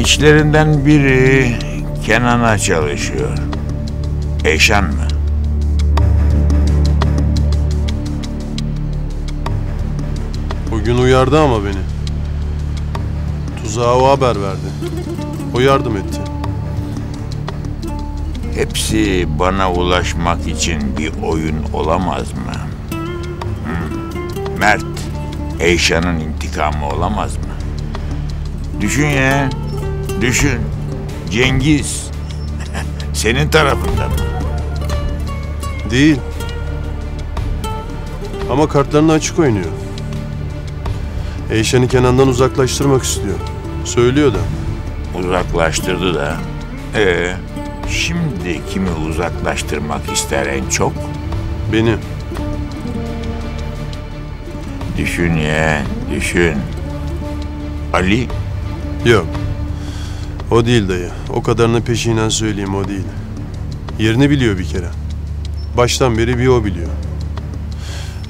İçlerinden biri Kenan'a çalışıyor. Eşan mı? O gün uyardı ama beni. Tuzağa o haber verdi. O yardım etti. Hepsi bana ulaşmak için bir oyun olamaz mı? Hı? Mert, Eyşan'ın intikamı olamaz mı? Düşün ya, düşün. Cengiz, senin tarafında mı? Değil. Ama kartlarını açık oynuyor. Eyşan'ı Kenan'dan uzaklaştırmak istiyor. Söylüyor da. Uzaklaştırdı da. Ee, şimdi kimi uzaklaştırmak ister en çok? Beni. Düşün ya, düşün. Ali, Yok. O değil dayı. O kadarını peşinen söyleyeyim o değil. Yerini biliyor bir kere. Baştan beri bir o biliyor.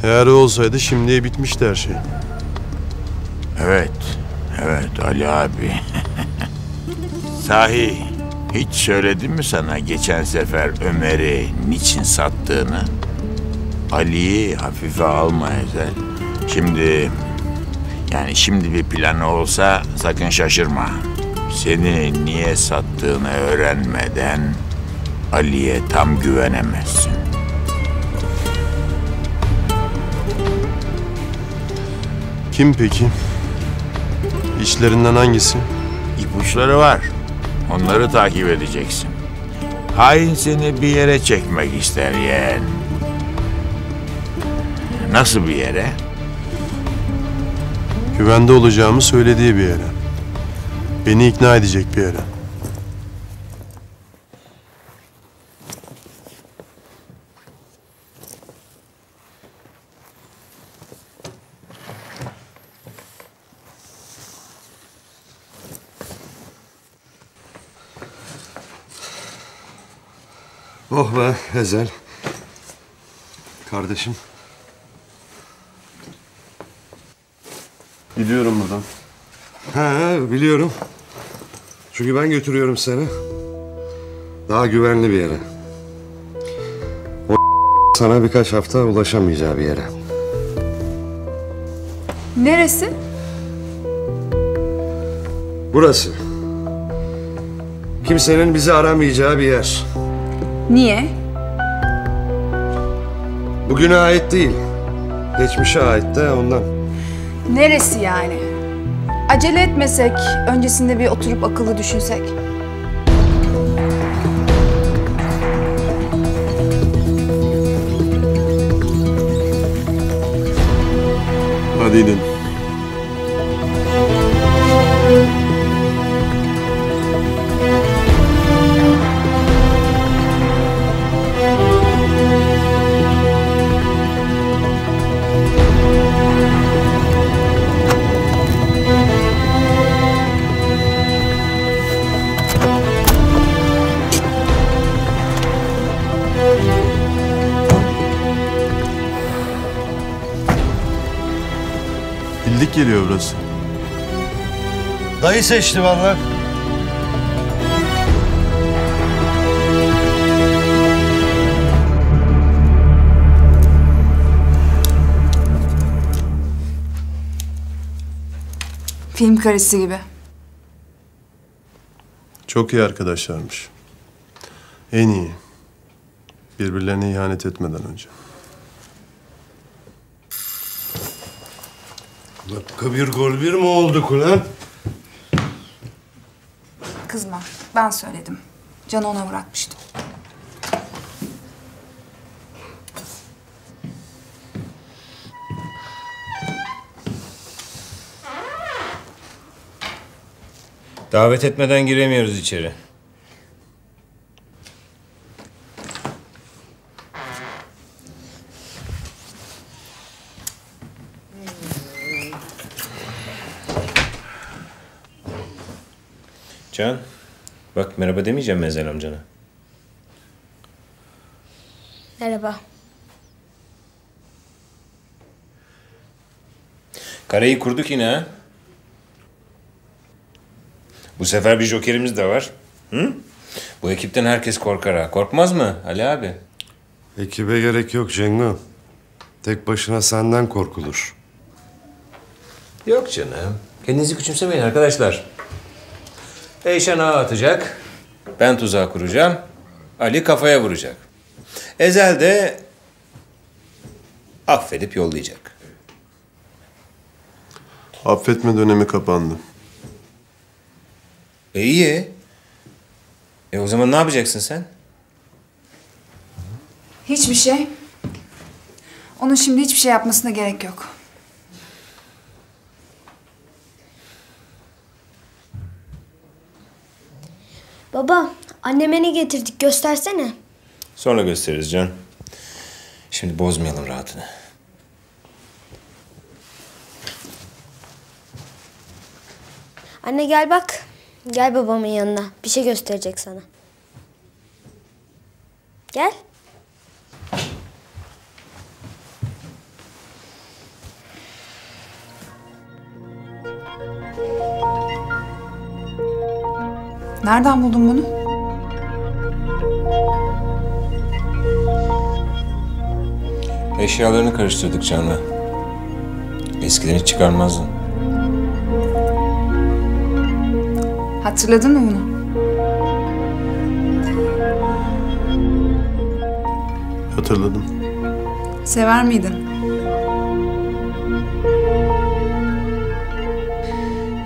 Eğer o olsaydı şimdiye bitmişti her şey. Evet, evet Ali abi. Sahi hiç söyledim mi sana geçen sefer Ömer'i niçin sattığını? Ali'yi hafife alma Ezel. Şimdi yani şimdi bir planı olsa sakın şaşırma. Seni niye sattığını öğrenmeden Ali'ye tam güvenemezsin. Kim peki? İşlerinden hangisi? İpuçları var. Onları takip edeceksin. Hain seni bir yere çekmek ister yeğen. Nasıl bir yere? Güvende olacağımı söylediği bir yere. Beni ikna edecek bir yere. Oh be Ezel. Kardeşim. Gidiyorum buradan. Ha biliyorum. Çünkü ben götürüyorum seni. Daha güvenli bir yere. O sana birkaç hafta ulaşamayacağı bir yere. Neresi? Burası. Kimsenin bizi aramayacağı bir yer. Niye? Bugüne ait değil. Geçmişe ait de ondan. Neresi yani? Acele etmesek, öncesinde bir oturup akıllı düşünsek. Hadi gidin. Bildik geliyor burası. Dayı seçti vallahi. Film karesi gibi. Çok iyi arkadaşlarmış. En iyi. Birbirlerine ihanet etmeden önce. Dakika bir gol bir mi olduk ulan? Kızma, ben söyledim. Canı ona bırakmıştım. Davet etmeden giremiyoruz içeri. Can, bak merhaba demeyeceğim Mezel amcana. Merhaba. Kareyi kurduk yine ha. Bu sefer bir jokerimiz de var. Hı? Bu ekipten herkes korkar ha. Korkmaz mı Ali abi? Ekibe gerek yok Cengo. Tek başına senden korkulur. Yok canım. Kendinizi küçümsemeyin arkadaşlar. Eyşan ağa atacak. Ben tuzağı kuracağım. Ali kafaya vuracak. Ezel de affedip yollayacak. Affetme dönemi kapandı. E iyi. E o zaman ne yapacaksın sen? Hiçbir şey. Onun şimdi hiçbir şey yapmasına gerek yok. Baba, anneme ne getirdik göstersene. Sonra gösteririz Can. Şimdi bozmayalım rahatını. Anne gel bak. Gel babamın yanına. Bir şey gösterecek sana. Gel. Nereden buldun bunu? Eşyalarını karıştırdık Can'la. Eskiden hiç çıkarmazdın. Hatırladın mı bunu? Hatırladım. Sever miydin?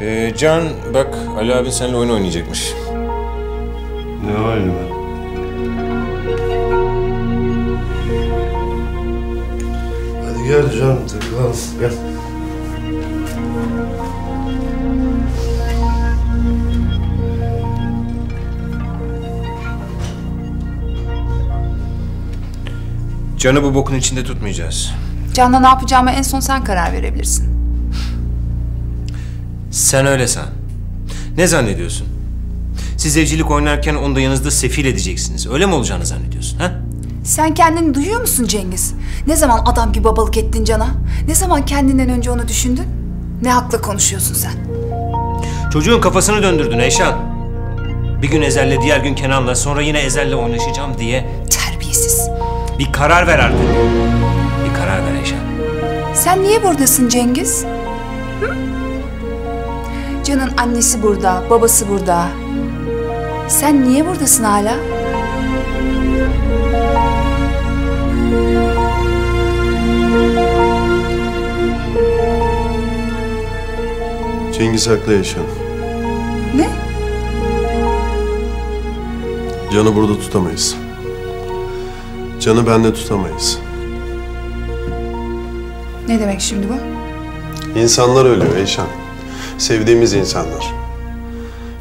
Ee, Can bak Ali abin seninle oyun oynayacakmış. Ne var be? Hadi gel canım takılalım gel. Can'ı bu bokun içinde tutmayacağız. Can'la ne yapacağıma en son sen karar verebilirsin. Sen öyle san. Ne zannediyorsun? Siz evcilik oynarken onu da yanınızda sefil edeceksiniz. Öyle mi olacağını zannediyorsun ha? Sen kendini duyuyor musun Cengiz? Ne zaman adam gibi babalık ettin Can'a? Ne zaman kendinden önce onu düşündün? Ne hakla konuşuyorsun sen? Çocuğun kafasını döndürdün Eyşan. Bir gün Ezel'le diğer gün Kenan'la sonra yine Ezel'le oynaşacağım diye Terbiyesiz. bir karar ver artık. Bir karar ver Eyşan. Sen niye buradasın Cengiz? Hı? Can'ın annesi burada, babası burada. Sen niye buradasın hala? Cengiz haklı yaşan. Ne? Can'ı burada tutamayız. Can'ı bende tutamayız. Ne demek şimdi bu? İnsanlar ölüyor Eyşan. Sevdiğimiz insanlar.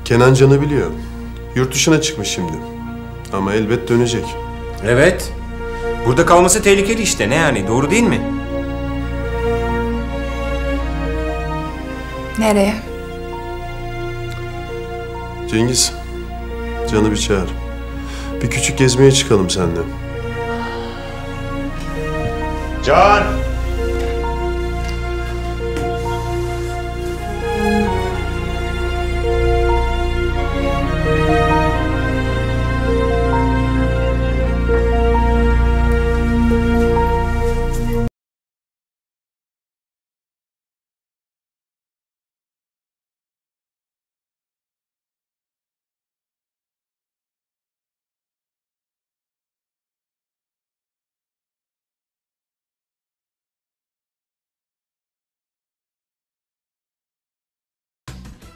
Kenan Can'ı biliyor. Yurt dışına çıkmış şimdi. Ama elbet dönecek. Evet. Burada kalması tehlikeli işte. Ne yani? Doğru değil mi? Nereye? Cengiz, Can'ı bir çağır. Bir küçük gezmeye çıkalım seninle. Can!